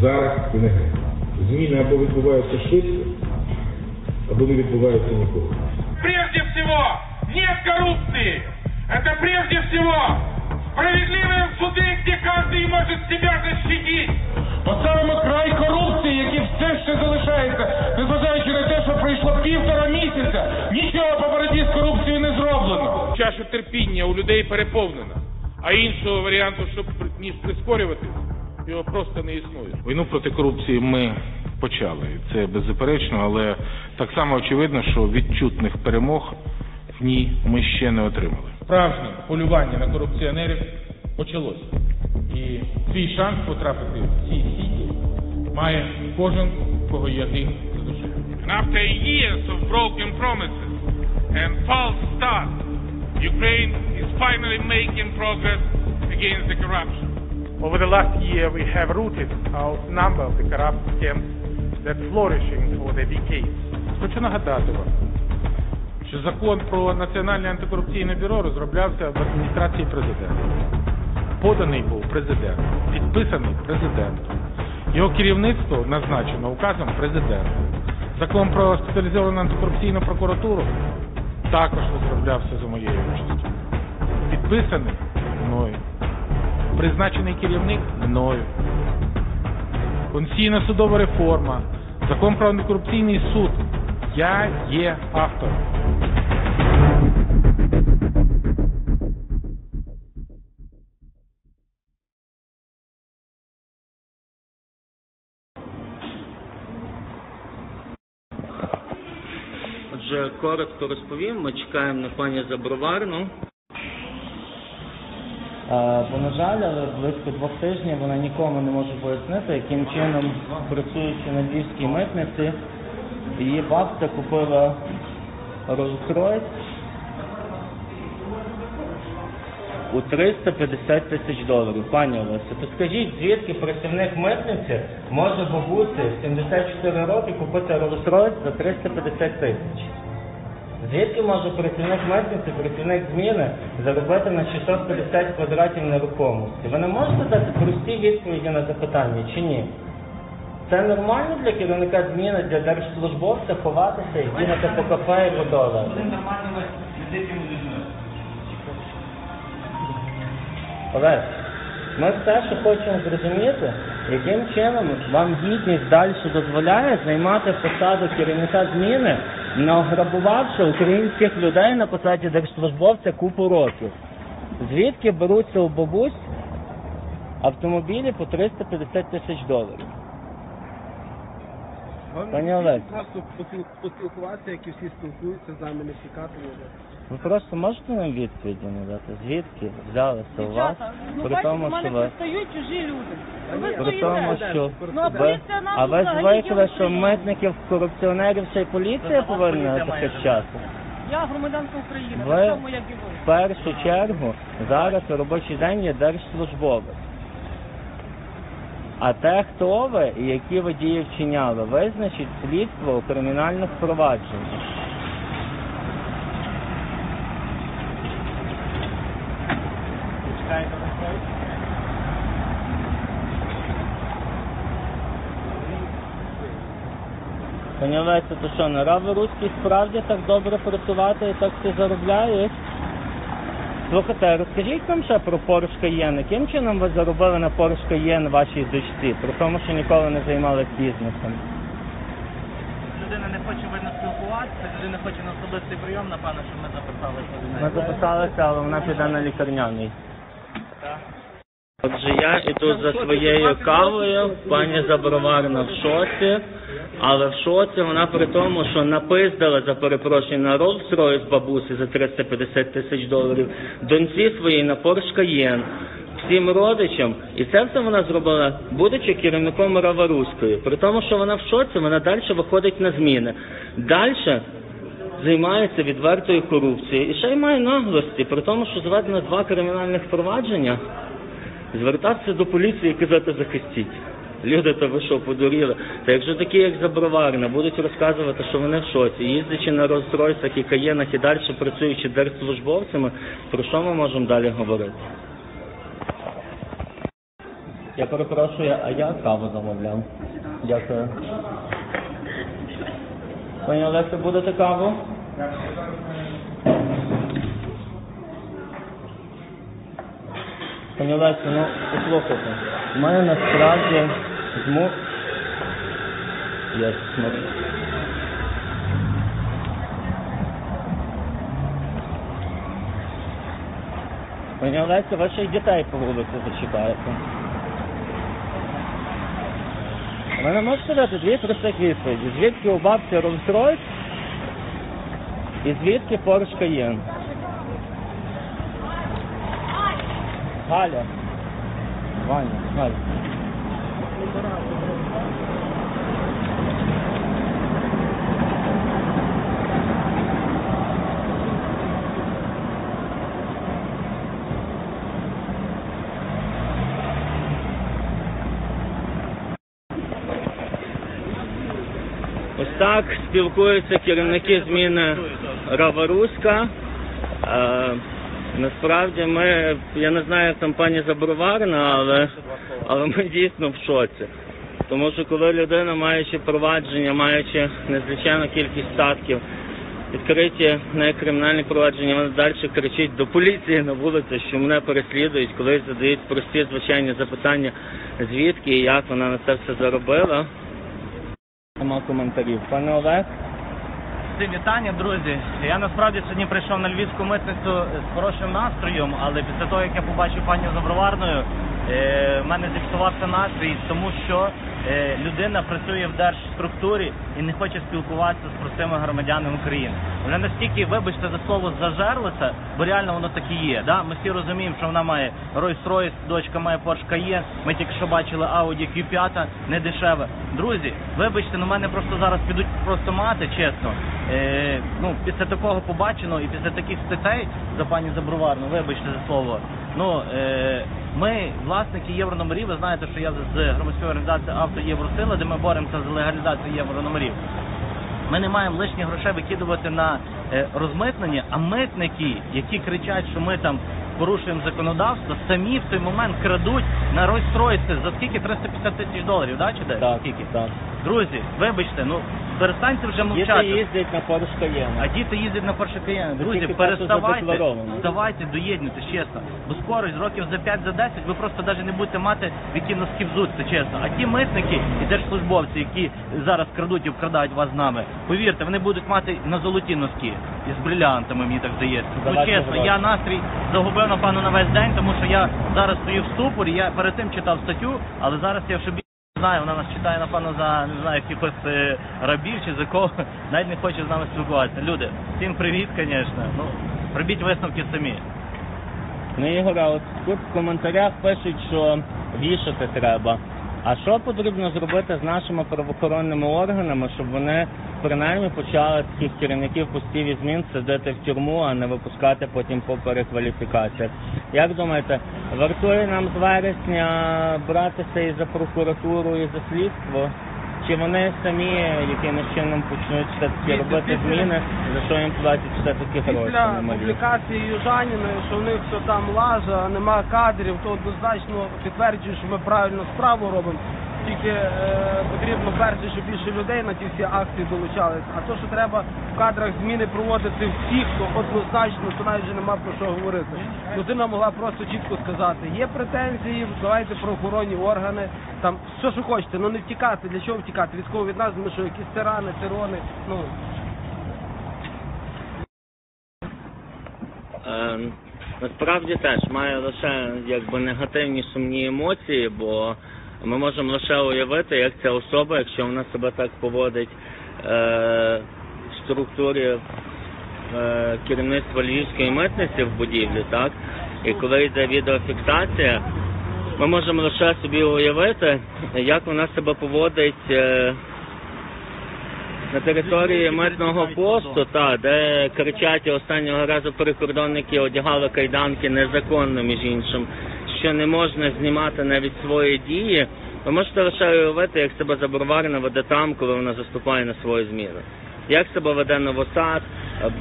зараз і негайно. Зміни або відбуваються швидко, або не відбуваються ніколи. Прежде всего, нет коррупции. Это прежде всего справедливые суды, где каждый может себя защитить. Поставимо край корупції, які все ще залишається, незважаючи на те, що пройшло півтора місяця, нічого по боротьбі з корупцією не зроблено. Чаша терпіння у людей переповнена, а іншого варіанту, щоб ніж прискорювати, його просто не існує. Війну проти корупції ми почали, це беззаперечно, але так само очевидно, що відчутних перемог в ній ми ще не отримали. Справжнє полювання на корупціонерів почалося. І свій шанс потрапити в ці сіті має кожен, кого є гріх за душею. After years of broken promises and false starts, Ukraine is finally making progress against the corruption. Over the last year, we have rooted out number of the corrupt scams that flourishing for the decades. Хочу нагадати вам, що закон про Національне антикорупційне бюро розроблявся в адміністрації президента. Поданий був президентом, підписаний президентом. Його керівництво назначено указом президента. Закон про спеціалізовану антикорупційну прокуратуру також розроблявся за моєю участю. Підписаний. Призначений керівник мною. Конституційна судова реформа, закон про антикорупційний суд. Я є автором. Отже, коротко розповім. Ми чекаємо на пані Заброварну. Е, Бо, на жаль, але близько двох тижнів вона нікому не може пояснити, яким чином, працюючи на львівській митниці, її бабця купила Rolls-Royce у 350 тисяч доларів. Пані Олеся, то скажіть, звідки працівник митниці може бабусі в 74 роки купити Rolls-Royce за 350 тисяч? Звідки може працівник митниці, працівник зміни заробити на 650 квадратів нерухомості? Ви не можете дати прості відповіді на запитання чи ні? Це нормально для керівника зміни, для держслужбовця ховатися і бігати по кафе і по долару? Олег, ми все, що хочемо зрозуміти, яким чином вам гідність далі дозволяє займати посаду керівника зміни, награбувавши українських людей на посаді держслужбовця купу років. Звідки беруться у бабусь автомобілі по 350 тисяч доларів? Пані Олег, Просто поспіл- поспілкуватися, як і всі спілкуються з нами, не втікати ви просто можете нам відповіді надати? Звідки взялися у вас? Дівчата, ну При бачите, тому, мене що ви пристають чужі люди. Ви При тому, стоїте. що Ну, а ви, поліція нас а ви взагалі звикли, що прийме. митників, корупціонерів ще й поліція повинна захищати? Я громадянка України, Ви так само, як і ви. в першу чергу зараз у робочий день є держслужбовець. А те, хто ви і які ви дії вчиняли, визначить слідство у кримінальних провадженнях. Пані то що, на Рави Руській справді так добре працювати і так все заробляють? Слухайте, розкажіть нам ще про Порш Cayenne. Яким чином ви заробили на Porsche Cayenne вашій дочці, при тому, що ніколи не займалися бізнесом? людина не хоче видно спілкуватися, людина хоче на особистий прийом, напевно, що ми записалися до неї. Ми записалися, але вона піде на лікарняний. Отже, я іду за своєю кавою, пані Заброварна в шоці, але в шоці вона при тому, що напиздила за перепрошення на Rolls-Royce бабусі за 350 тисяч доларів, доньці своїй на Porsche Cayenne, всім родичам, і це все вона зробила, будучи керівником Раваруської. При тому, що вона в шоці, вона далі виходить на зміни. Далі займається відвертою корупцією. І ще й має наглості, при тому, що зведено два кримінальних провадження звертатися до поліції і казати захистіть. Люди то ви що, подуріли. Та якщо такі, як Заброварна, будуть розказувати, що вони в шоці, їздячи на розстройствах і каєнах і далі працюючи держслужбовцями, про що ми можемо далі говорити? Я перепрошую, а я каву замовляв. Дякую. Пані Олеся, будете каву? Олеся, ну послухайте, в мене насправді зму... Я смотрю. Олеся, ваших дітей по вулиці зачекаєте. У мене можете дати дві простих відповіді. Звідки у бабці Rolls-Royce і звідки Porsche Cayenne? Галя. Ваня, Галя. Ось так спілкуються керівники зміни Раваруська. Насправді ми, я не знаю, як там пані Заброварна, але, але ми дійсно в шоці. Тому що коли людина, маючи провадження, маючи незліченну кількість статків, відкриті не кримінальні провадження, вона далі кричить до поліції на вулиці, що мене переслідують, коли задають прості звичайні запитання, звідки і як вона на це все заробила. Нема коментарів. Пане Олег? Всі вітання, друзі. Я насправді сьогодні прийшов на львівську митницю з хорошим настроєм, але після того, як я побачив пані Заброварною, е, в мене зіпсувався настрій, тому що людина працює в держструктурі і не хоче спілкуватися з простими громадянами України. Вона настільки, вибачте за слово, зажерлася, бо реально воно так і є. Да? Ми всі розуміємо, що вона має Rolls-Royce, дочка має Porsche Cayenne, ми тільки що бачили Audi Q5, не дешеве. Друзі, вибачте, ну мене просто зараз підуть просто мати, чесно. Е, ну, після такого побаченого і після таких статей за пані Заброварну, вибачте за слово. Ну, е, ми, власники єврономерів, ви знаєте, що я з громадської організації Авто Євросила, де ми боремося за легалізацію єврономерів. Ми не маємо лишніх грошей викидувати на е, розмитнення, а митники, які кричать, що ми там порушуємо законодавство, самі в той момент крадуть на Rolls-Royce за скільки 350 тисяч доларів, да, чи де? Так, Скільки? так. Друзі, вибачте, ну перестаньте вже мовчати. Діти їздять на Porsche Cayenne. А діти їздять на Porsche Cayenne. Друзі, тільки переставайте, задекларовано. вставайте, доєднуйтесь, чесно. Бо скоро, років за 5 за 10, ви просто навіть не будете мати, в які носки взуться, чесно. А ті митники і держслужбовці, які зараз крадуть і вкрадають вас з нами, повірте, вони будуть мати на золоті носки із брилянтами, мені так здається. Ну Давайте чесно, я настрій загубив, напевно, на весь день, тому що я зараз стою в ступорі, я перед тим читав статтю, але зараз я вже більше знаю, вона нас читає, напевно, за не знаю, якихось е, рабів чи за кого, навіть не хоче з нами спілкуватися. Люди, всім привіт, звісно. Ну, робіть висновки самі. Ну, Ігора, от тут в коментарях пишуть, що вішати треба. А що потрібно зробити з нашими правоохоронними органами, щоб вони принаймні почали таких керівників постів і змін сидити в тюрму, а не випускати потім по перекваліфікаціях? Як думаєте, вартує нам з вересня братися і за прокуратуру, і за слідство? Чи вони самі якимось чином почнуть все-таки робити зміни, за що їм платять все-таки гроші? Після немалі? публікації Южаніної, що в них все там лажа, нема кадрів, то однозначно підтверджує, що ми правильно справу робимо. Тільки е, потрібно перше, щоб більше людей на ті всі акції долучались. А то, що треба в кадрах зміни проводити всіх, то однозначно, то навіть вже нема про що говорити. Людина могла просто чітко сказати, є претензії, давайте правоохоронні органи, там все, що хочете, ну не втікати. Для чого втікати? Військово від нас, ми що, якісь тирани, тирони, ну Е, насправді теж має лише якби негативні сумні емоції, бо ми можемо лише уявити, як ця особа, якщо вона себе так поводить е, в структурі е, керівництва Львівської митниці в будівлі, так, і коли йде відеофіксація, ми можемо лише собі уявити, як вона себе поводить. Е, на території митного посту, та, де кричать останнього разу прикордонники одягали кайданки незаконно, між іншим, що не можна знімати навіть свої дії, ви можете лише уявити, як себе Заброварна веде там, коли вона заступає на свою зміну. Як себе веде Новосад,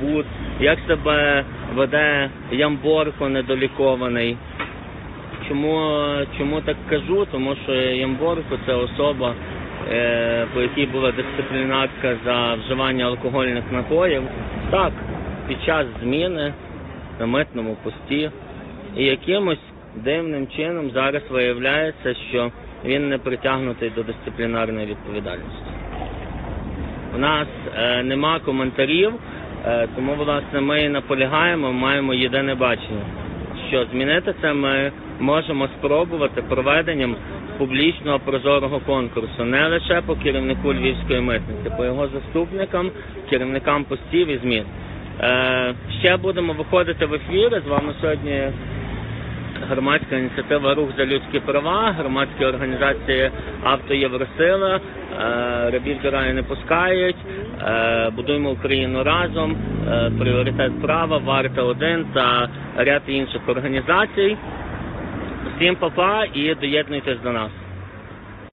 Бут, як себе веде Ямборко недолікований. чому, чому так кажу? Тому що Ямборко це особа, е, по якій була дисциплінарка за вживання алкогольних напоїв. Так, під час зміни на митному пості і якимось дивним чином зараз виявляється, що він не притягнутий до дисциплінарної відповідальності. У нас е, нема коментарів, е, тому власне ми наполягаємо, маємо єдине бачення, що змінити це ми можемо спробувати проведенням публічного прозорого конкурсу не лише по керівнику Львівської митниці, по його заступникам, керівникам постів і змін. Е, ще будемо виходити в ефіри. З вами сьогодні громадська ініціатива Рух за людські права, громадські організації Авто Євросила, е, рабів раю не пускають, е, будуємо Україну разом, е, пріоритет права, варта один та ряд інших організацій. Всім папа і доєднуйтесь до нас.